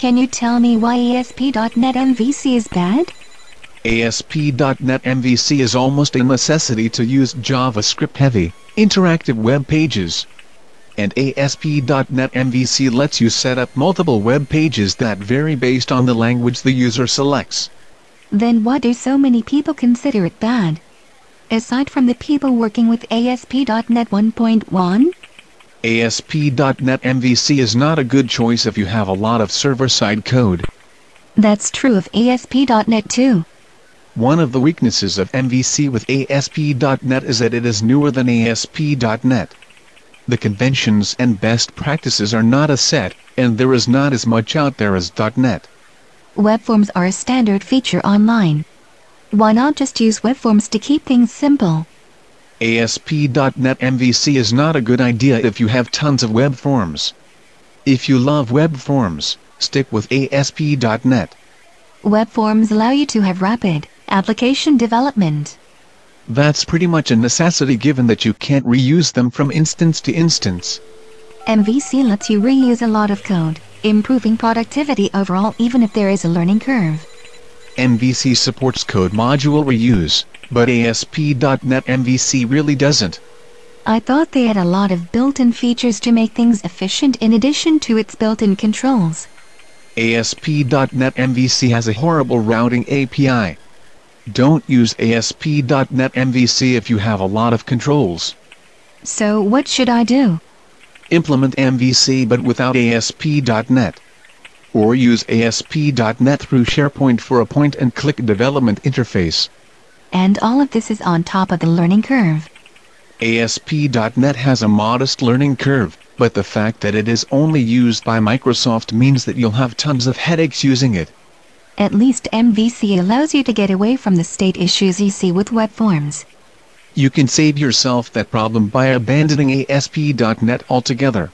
Can you tell me why ASP.NET MVC is bad? ASP.NET MVC is almost a necessity to use JavaScript-heavy, interactive web pages. And ASP.NET MVC lets you set up multiple web pages that vary based on the language the user selects. Then why do so many people consider it bad? Aside from the people working with ASP.NET 1.1? ASP.NET MVC is not a good choice if you have a lot of server-side code. That's true of ASP.NET too. One of the weaknesses of MVC with ASP.NET is that it is newer than ASP.NET. The conventions and best practices are not a set, and there is not as much out there as .NET. Web forms are a standard feature online. Why not just use web forms to keep things simple? ASP.NET MVC is not a good idea if you have tons of web forms. If you love web forms, stick with ASP.NET. Web forms allow you to have rapid application development. That's pretty much a necessity given that you can't reuse them from instance to instance. MVC lets you reuse a lot of code, improving productivity overall even if there is a learning curve. MVC supports code module reuse, but ASP.NET MVC really doesn't. I thought they had a lot of built-in features to make things efficient in addition to its built-in controls. ASP.NET MVC has a horrible routing API. Don't use ASP.NET MVC if you have a lot of controls. So what should I do? Implement MVC but without ASP.NET. Or use ASP.NET through SharePoint for a point-and-click development interface. And all of this is on top of the learning curve. ASP.NET has a modest learning curve, but the fact that it is only used by Microsoft means that you'll have tons of headaches using it. At least MVC allows you to get away from the state issues you see with web forms. You can save yourself that problem by abandoning ASP.NET altogether.